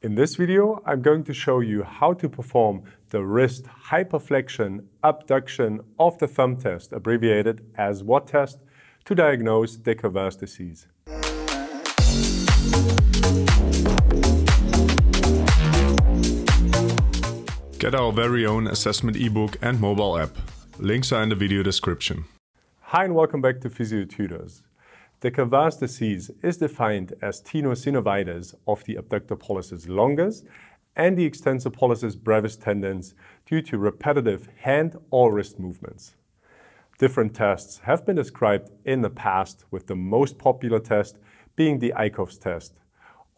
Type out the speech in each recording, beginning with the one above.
In this video, I'm going to show you how to perform the wrist hyperflexion abduction of the thumb test, abbreviated as WHAT test, to diagnose de disease. Get our very own assessment ebook and mobile app. Links are in the video description. Hi and welcome back to Physiotutors. De Quervain's disease is defined as tenosynovitis of the abductor pollicis longus and the extensor pollicis brevis tendons due to repetitive hand or wrist movements. Different tests have been described in the past, with the most popular test being the Eichhoff's test,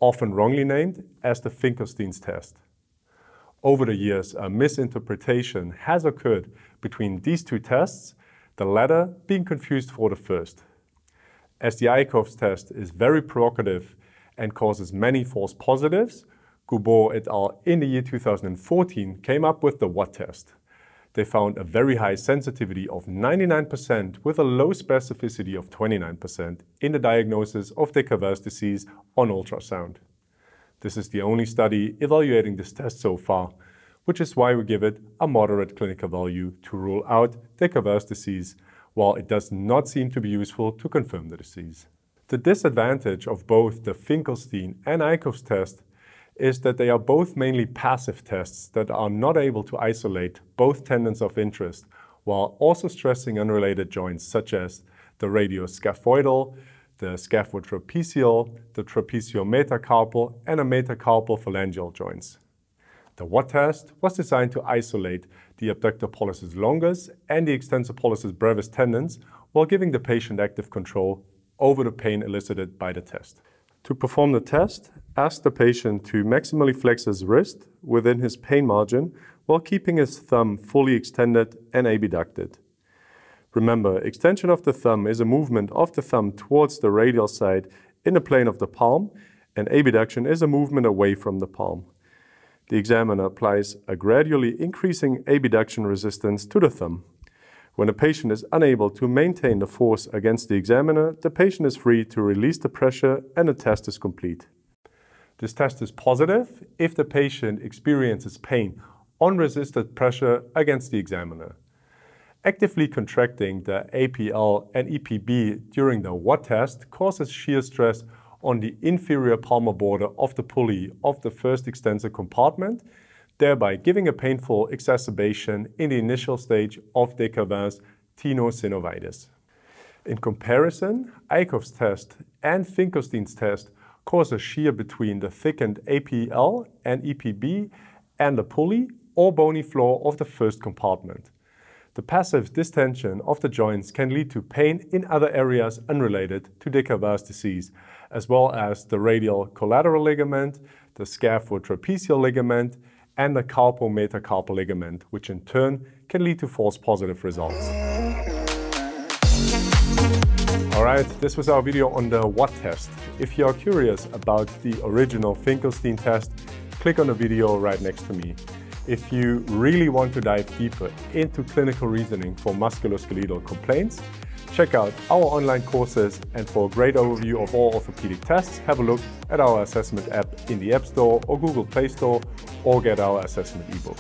often wrongly named as the Finkelstein's test. Over the years, a misinterpretation has occurred between these two tests, the latter being confused for the first as the Eichhoff's test is very provocative and causes many false positives, Goubau et al. in the year 2014 came up with the WHAT test. They found a very high sensitivity of 99% with a low specificity of 29% in the diagnosis of de Quervain's disease on ultrasound. This is the only study evaluating this test so far, which is why we give it a moderate clinical value to rule out de Quervain's disease while it does not seem to be useful to confirm the disease. The disadvantage of both the Finkelstein and Eichhoff's test is that they are both mainly passive tests that are not able to isolate both tendons of interest while also stressing unrelated joints such as the radioscaphoidal, the scaphotrapezial, the trapezial metacarpal, and a metacarpal phalangeal joints. The WHAT test was designed to isolate the abductor pollicis longus and the extensor pollicis brevis tendons while giving the patient active control over the pain elicited by the test. To perform the test, ask the patient to maximally flex his wrist within his pain margin while keeping his thumb fully extended and abducted. Remember, extension of the thumb is a movement of the thumb towards the radial side in the plane of the palm, and abduction is a movement away from the palm the examiner applies a gradually increasing abduction resistance to the thumb. When a patient is unable to maintain the force against the examiner, the patient is free to release the pressure and the test is complete. This test is positive if the patient experiences pain on resisted pressure against the examiner. Actively contracting the APL and EPB during the WHAT test causes shear stress on the inferior palmar border of the pulley of the first extensor compartment, thereby giving a painful exacerbation in the initial stage of de Quervain's tenosynovitis. In comparison, Eichhoff's test and Finkelstein's test cause a shear between the thickened APL and EPB and the pulley or bony floor of the first compartment. The passive distension of the joints can lead to pain in other areas unrelated to Quervain's disease, as well as the radial collateral ligament, the scaphotrapezial ligament, and the carpal metacarpal ligament, which in turn can lead to false positive results. Alright, this was our video on the WHAT test. If you are curious about the original Finkelstein test, click on the video right next to me. If you really want to dive deeper into clinical reasoning for musculoskeletal complaints, check out our online courses and for a great overview of all orthopedic tests, have a look at our assessment app in the App Store or Google Play Store or get our assessment ebook.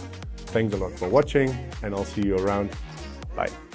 Thanks a lot for watching and I'll see you around. Bye.